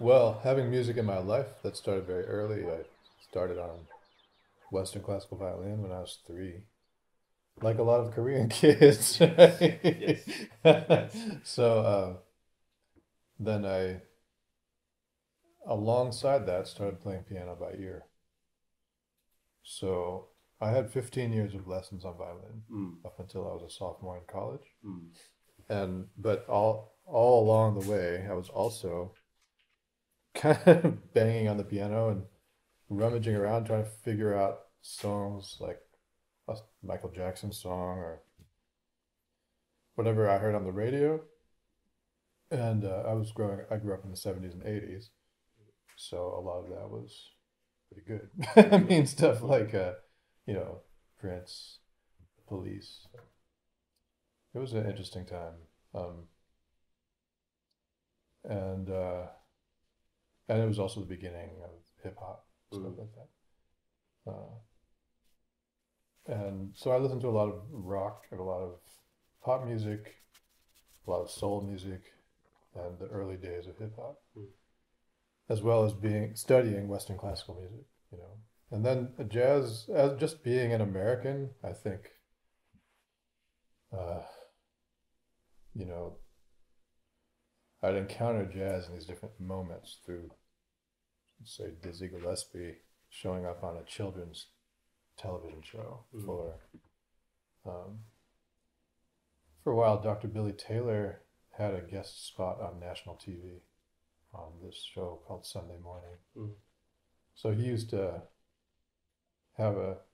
Well, having music in my life that started very early. I started on Western classical violin when I was three, like a lot of Korean kids. Right? so uh, then I, alongside that, started playing piano by ear. So I had 15 years of lessons on violin Mm. up until I was a sophomore in college Mm. and but all all along the way i was also kind of banging on the piano and rummaging around trying to figure out songs like a michael jackson song or whatever i heard on the radio. And uh, i was growing i grew up in the 70s and 80s so a lot of that was pretty good. I mean stuff like uh, you know prince police. It was an interesting time. Um, and uh, and it was also the beginning of hip hop stuff Mhm. like that. Uh, and so I listened to a lot of rock and a lot of pop music, a lot of soul music, and the early days of hip hop, Mm. as well as being studying Western classical music. You know, and then jazz as just being an American, I think. Uh, you know, I'd encounter jazz in these different moments through, say, Dizzy Gillespie showing up on a children's television show, Mhm. or um, for a while, Dr. Billy Taylor had a guest spot on national TV on this show called Sunday Morning. Mhm. So he used to have a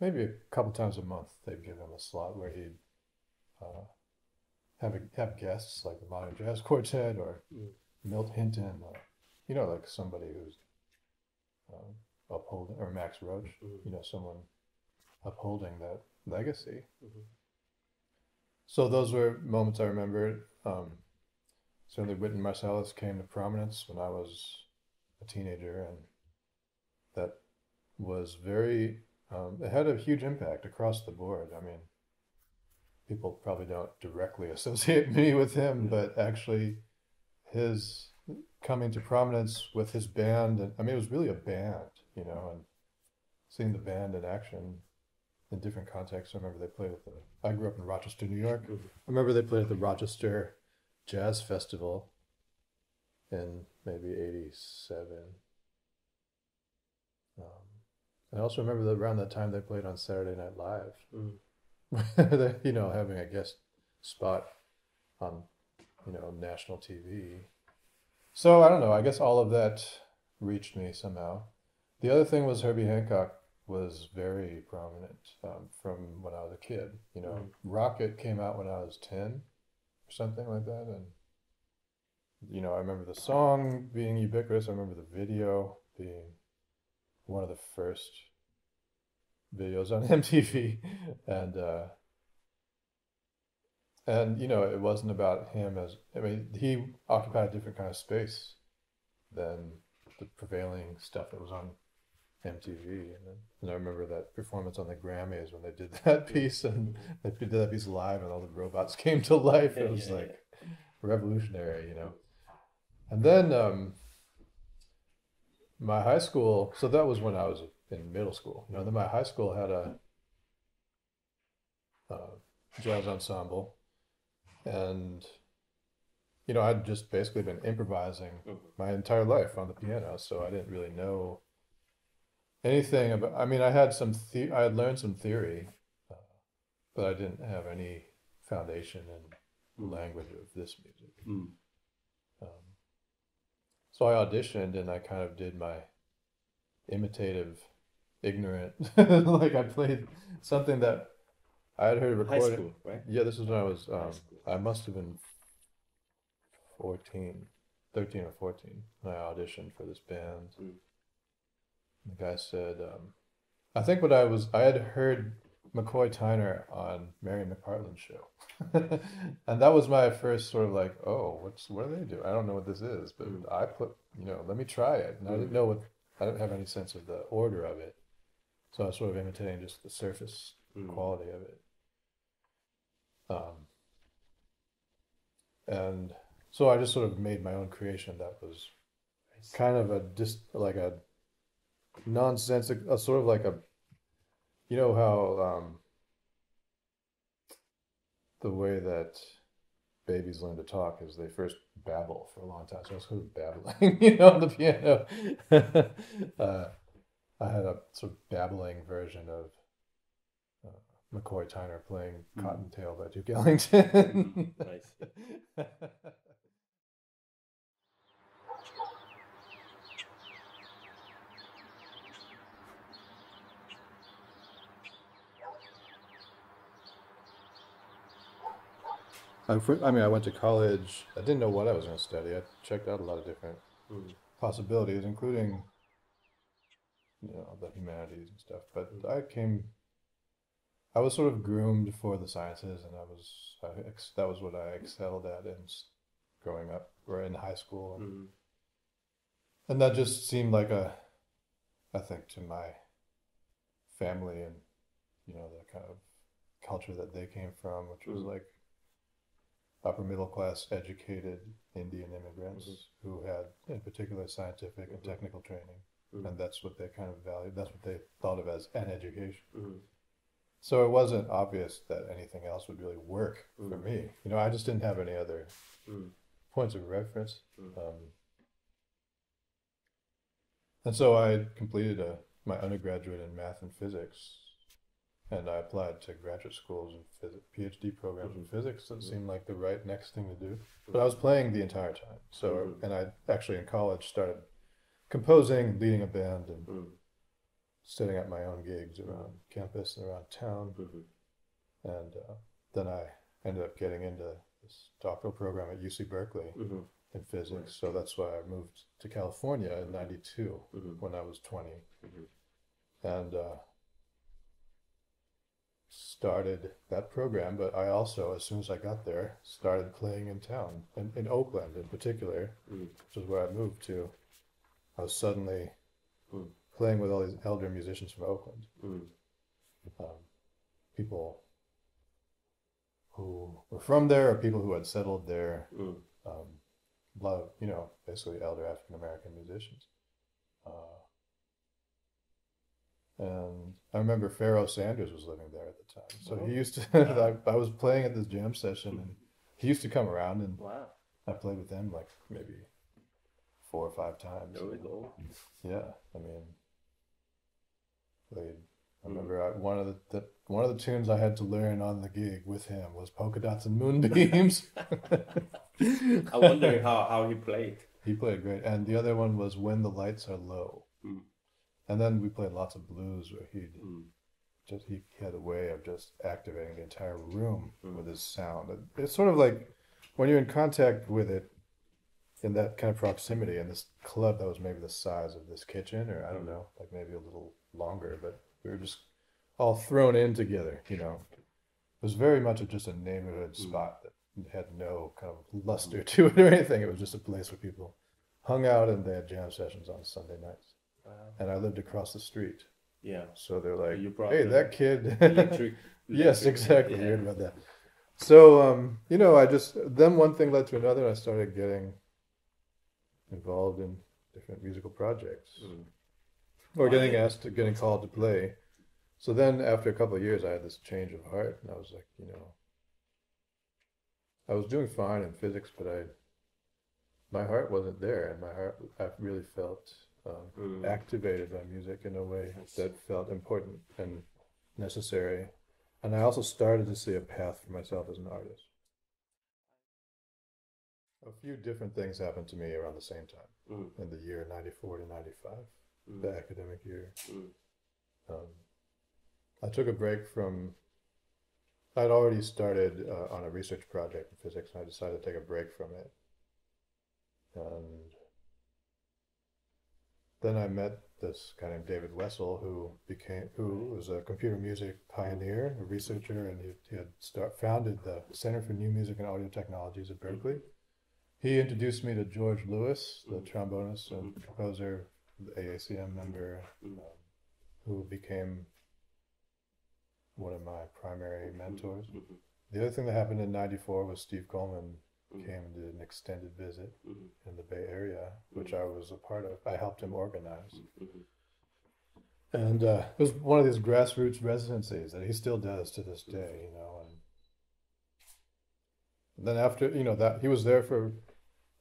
maybe a couple times a month they'd give him a slot where he'd uh, have a, have guests like the Modern Jazz Quartet or Mm. Milt Hinton, or, you know, like somebody who's um, upholding, or Max Roach, Mhm. you know, someone upholding that legacy. Mhm. So those were moments I remember. Um, certainly, Wynton Marsalis came to prominence when I was a teenager, and that was very. Um, it had a huge impact across the board. I mean, people probably don't directly associate me with him, but actually, his coming to prominence with his band, and I mean, it was really a band, you know, and seeing the band in action in different contexts. I remember they played at the. I grew up in Rochester, New York. Mhm. I remember they played at the Rochester Jazz Festival in maybe '87. Um, I also remember that around that time they played on Saturday Night Live. Mm. You know, having a guest spot on, you know, national TV. So I don't know. I guess all of that reached me somehow. The other thing was Herbie Hancock was very prominent um, from when I was a kid. You know, Mm. Rockit came out when I was ten, or something like that, and you know, I remember the song being ubiquitous. I remember the video being one of the first videos on MTV, and uh, and you know, it wasn't about him as I mean, he occupied a different kind of space than the prevailing stuff that was on MTV. And, then, and I remember that performance on the Grammys when they did that piece, and they did that piece live, and all the robots came to life. It was yeah, like revolutionary, you know. And then um, my high school, so that was when I was in middle school. You know, then my high school had a uh, jazz ensemble, and you know, I'd just basically been improvising Mhm. my entire life on the piano, so I didn't really know anything about. I mean, I had some, the- I had learned some theory, uh, but I didn't have any foundation in Mm. language of this music. Mm. Um, so I auditioned and I kind of did my imitative, ignorant, like I played something that I had heard High recorded. school, right? Yeah, this was when I was, um, school. I must have been 14, 13 or 14 when I auditioned for this band. Mm. The guy said, um, I think what I was, I had heard McCoy Tyner on Marian McPartland's show. and that was my first sort of like, oh, what's, what do they do? I don't know what this is, but Mm. I put, you know, let me try it. And I didn't know what, I didn't have any sense of the order of it. So I was sort of imitating just the surface Mm. quality of it. Um, and so I just sort of made my own creation that was kind of a just like a nonsense, a sort of like a, you know how um, the way that babies learn to talk is they first babble for a long time. So I was sort of babbling, you know, on the piano. uh, I had a sort of babbling version of McCoy Tyner playing Mhm. Cottontail by Duke Ellington. Nice. I, I mean, I went to college. I didn't know what I was going to study. I checked out a lot of different Mm. possibilities, including, you know, the humanities and stuff. But I came, I was sort of groomed for the sciences, and I was, I ex- that was what I excelled at in growing up or in high school, and, Mm. and that just seemed like a, I think, to my family and, you know, the kind of culture that they came from, which was Mhm. like upper middle class educated Indian immigrants Mhm. who had, in particular, scientific and Mhm. technical training, Mhm. and that's what they kind of valued. That's what they thought of as an education. Mm. So it wasn't obvious that anything else would really work for Mhm. me. You know, I just didn't have any other Mm. points of reference. Mm. Um, and so I completed a, my undergraduate in math and physics, and I applied to graduate schools and PhD programs in Mhm. physics. That Mhm. seemed like the right next thing to do. But I was playing the entire time. So, and I actually in college started composing, leading a band, and Mm. Setting up my own gigs around campus and around town. Mhm. And uh, then I ended up getting into this doctoral program at UC Berkeley Mhm. in physics. So that's why I moved to California in '92 Mhm. when I was 20, Mhm. and uh, started that program. But I also, as soon as I got there, started playing in town, in, in Oakland in particular, Mm. which is where I moved to. I was suddenly Mm. Playing with all these elder musicians from Oakland. Mm. um, people who were from there or people who had settled there. Mm. Um, of, you know, basically elder African American musicians. Uh, and I remember Pharoah Sanders was living there at the time. So Oh. he used to, I, I was playing at this jam session and he used to come around and Wow. I played with him like maybe four or five times. Go. Yeah, I mean, played. I Mm. remember I, one of the, the one of the tunes I had to learn on the gig with him was polka dots and moonbeams. I wonder how, how he played. he played great, and the other one was when the lights are low. Mm. And then we played lots of blues where he Mm. just he had a way of just activating the entire room Mm. with his sound. It's sort of like when you're in contact with it in that kind of proximity in this club that was maybe the size of this kitchen or I don't Mm. know, like maybe a little longer, but we were just all thrown in together, you know. It was very much just a neighborhood Mm. spot that had no kind of luster to it or anything. It was just a place where people hung out and they had jam sessions on Sunday nights. Wow. And I lived across the street. Yeah. So they're like, you hey, that kid. Electric. yes, exactly. Yeah. You heard about that. So, um, you know, I just, then one thing led to another. and I started getting involved in different musical projects Mm. Or getting asked to, getting called to play. So then after a couple of years, I had this change of heart and I was like, you know, I was doing fine in physics, but I, my heart wasn't there and my heart, I really felt um, Mm. activated by music in a way see. that felt important and necessary. And I also started to see a path for myself as an artist. A few different things happened to me around the same time Mm. in the year 94 to 95, Mm. the academic year. Mm. Um, I took a break from, I'd already started uh, on a research project in physics, and I decided to take a break from it. And then I met this guy named David Wessel, who became, who was a computer music pioneer, a researcher, and he, he had start, founded the Center for New Music and Audio Technologies at Berkeley. He introduced me to George Lewis, the Mhm. trombonist and Mhm. composer, the AACM member, Mm. um, who became one of my primary mentors. Mhm. The other thing that happened in '94 was Steve Coleman Mm. came and did an extended visit in the Bay Area, which Mm. I was a part of. I helped him organize. And uh, it was one of these grassroots residencies that he still does to this day, you know. And then after, you know, that he was there for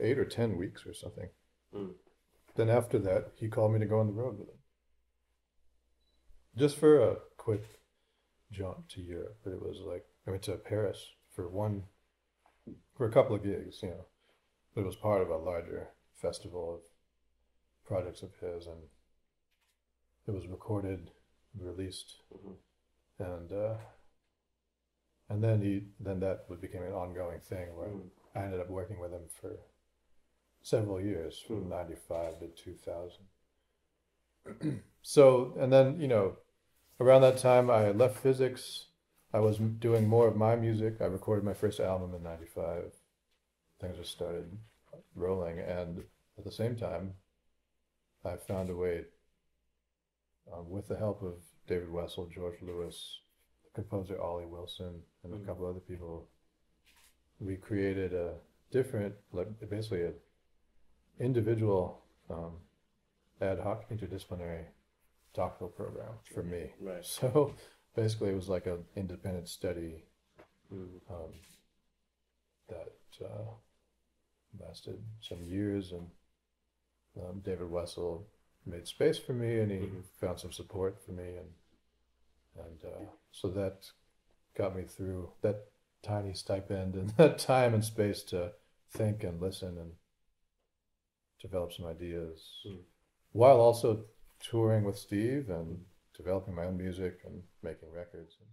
eight or ten weeks or something. Then after that, he called me to go on the road with him, just for a quick jaunt to Europe. But it was like I went to Paris for one, for a couple of gigs, you know. But it was part of a larger festival of projects of his, and it was recorded, released, Mhm. and uh, and then he then that would became an ongoing thing where Mm. I ended up working with him for several years, from Mm. '95 to 2000. so and then you know, around that time I left physics. I was doing more of my music. I recorded my first album in '95. Things just started rolling, and at the same time, I found a way um, with the help of David Wessel, George Lewis, the composer Olly Wilson, and a Mhm. couple other people. We created a different, like basically a individual um, ad hoc interdisciplinary doctoral program for me. Right. So basically, it was like an independent study Mm. um, that uh, lasted some years, and um, David Wessel made space for me, and he Mhm. found some support for me, and and uh, so that got me through that tiny stipend and that time and space to think and listen and develop some ideas, Mm. while also touring with Steve and developing my own music and making records. And,